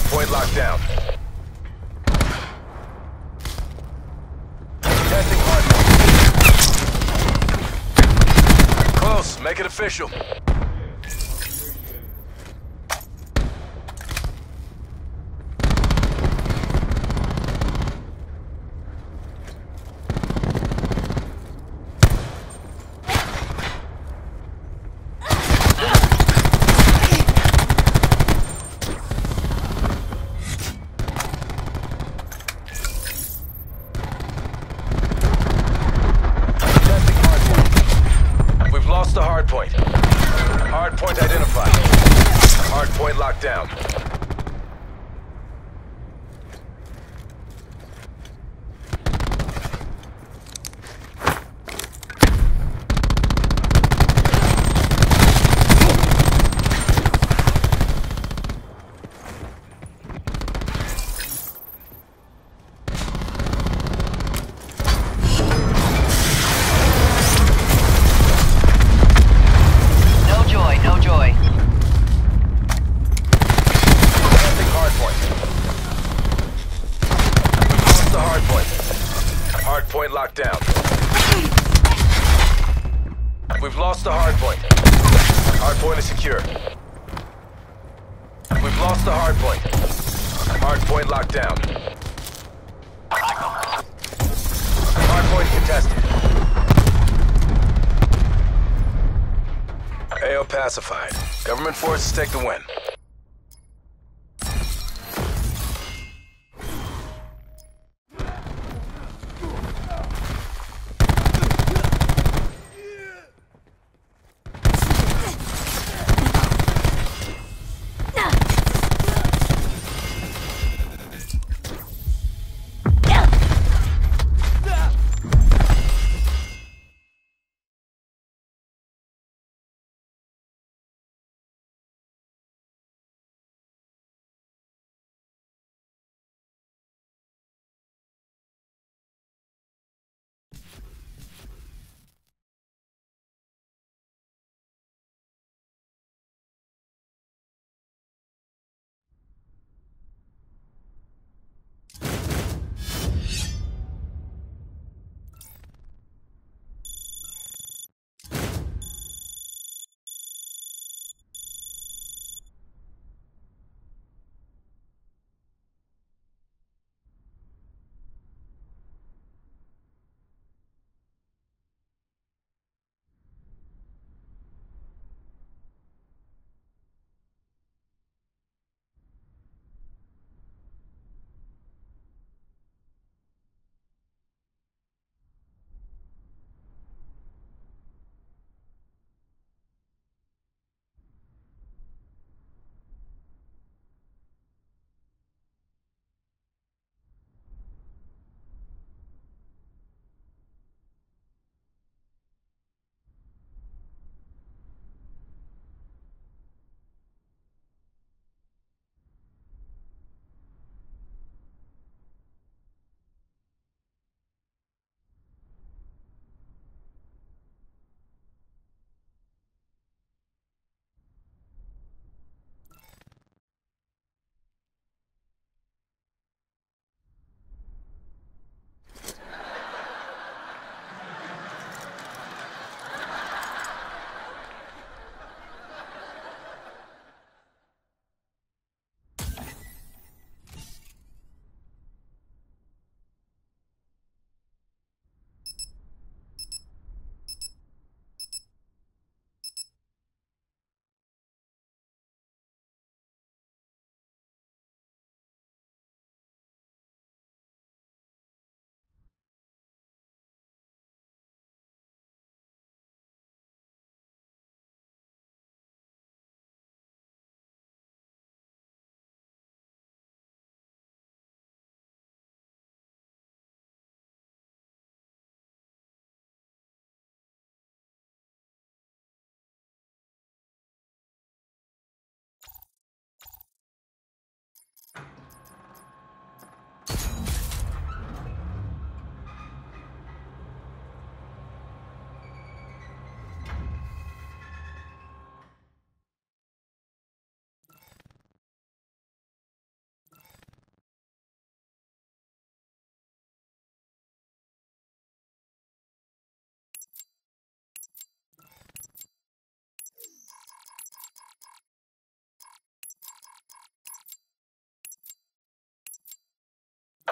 Hardpoint locked down. Testing hardpoint. Close. Make it official. Testing hardpoint. We've lost the hardpoint. Hardpoint identified. Hardpoint locked down. No joy, no joy. Testing hardpoint. We've lost the hardpoint. Hardpoint locked down. We've lost the hard point. Hard point is secure. We've lost the hard point. Hard point locked down. Hardpoint contested. AO pacified. Government forces take the win.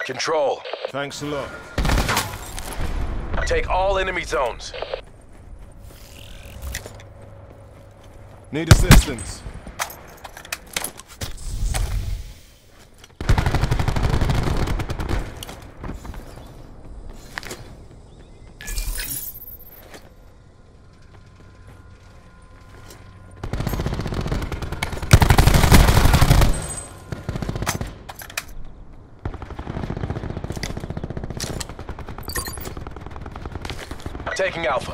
Control. Thanks a lot. Take all enemy zones. Need assistance. Taking Alpha.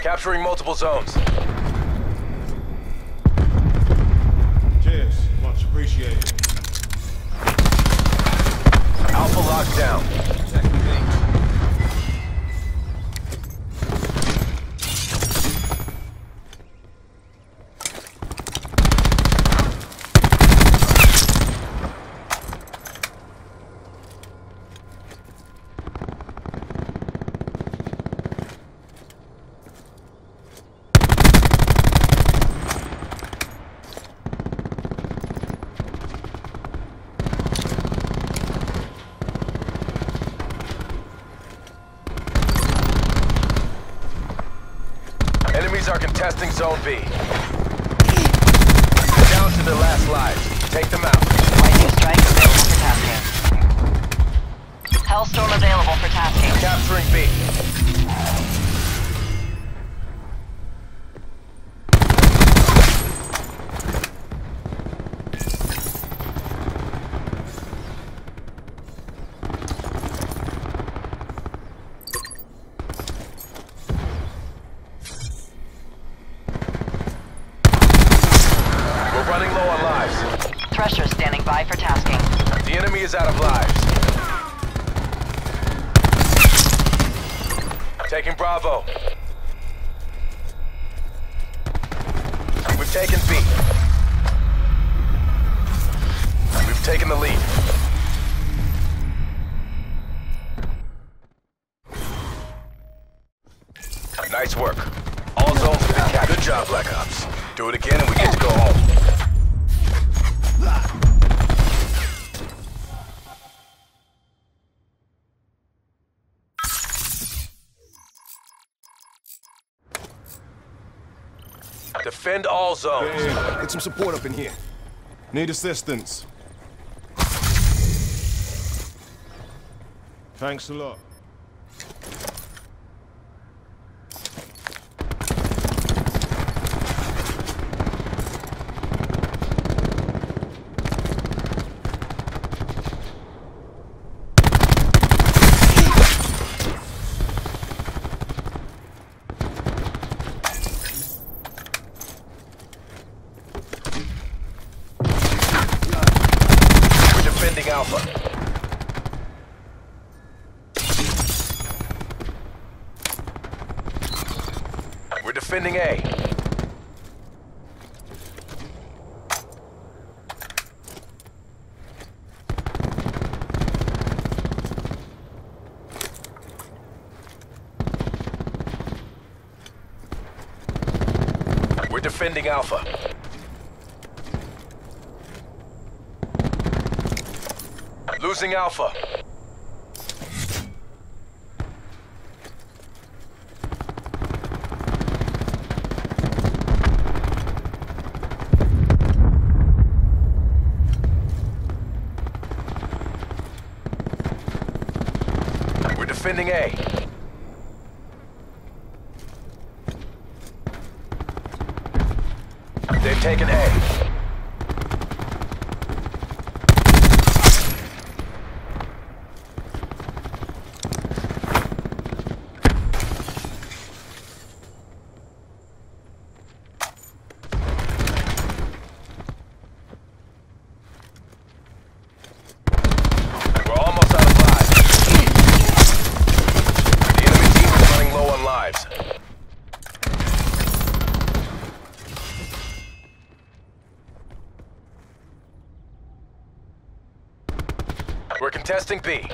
Capturing multiple zones. Cheers. Much appreciated. Alpha locked down. Enemies are contesting Zone B. Down to their last lives. Take them out. Lightning strike available for tasking. Hellstorm available for tasking. Capturing B. We're running low on lives. Thresher standing by for tasking. The is out of lives. Taking Bravo. We've taken B. We've taken the lead. Nice work. All zones have been captured. Good job, Black Ops. Do it again and we get to go home. All zones. Get some support up in here. Need assistance. Thanks a lot. We're defending Alpha. We're defending A. We're defending Alpha. Losing Alpha. We're defending A. They've taken A. contesting B.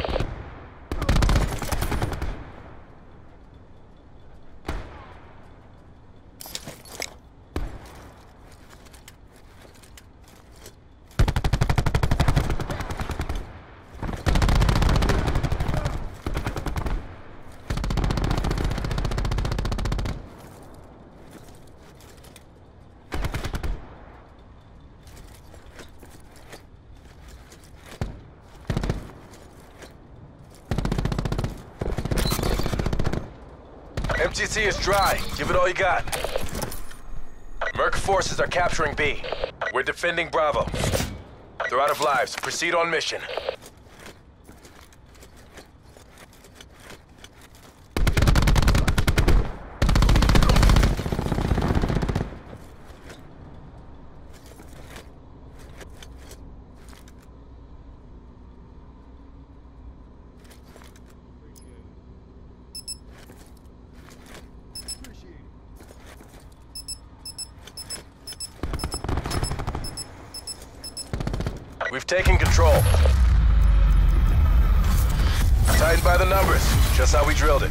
MTC is dry. Give it all you got. Merc forces are capturing B. We're defending Bravo. They're out of lives. Proceed on mission. We've control. Tightened by the numbers, just how we drilled it.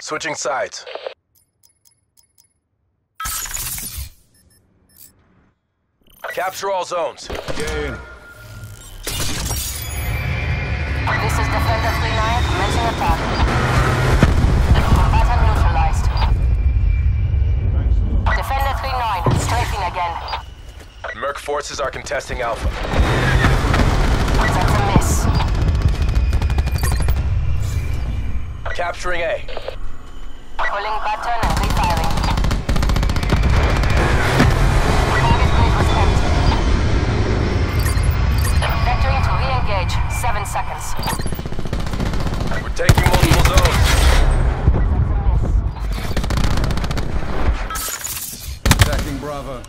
Switching sides. Capture all zones. In. This is Defender 3-9, commencing attack. Combatant neutralized. Defender 3-9, strafing again. Merc forces are contesting Alpha. That's a miss. Capturing A. Pulling button 10 seconds. We're taking multiple zones. Attacking Bravo.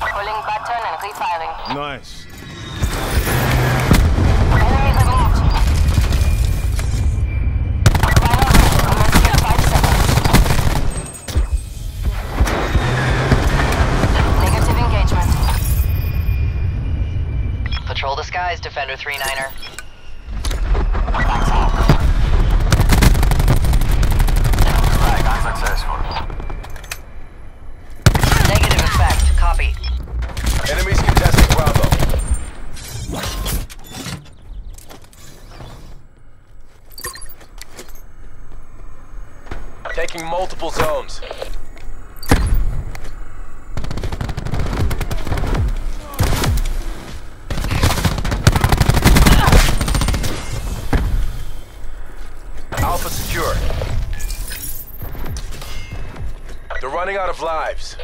Pulling button and refiring. Nice. Defender 3-9er. Negative effect. Copy. Enemies contesting Bravo. Taking multiple zones. Running out of lives.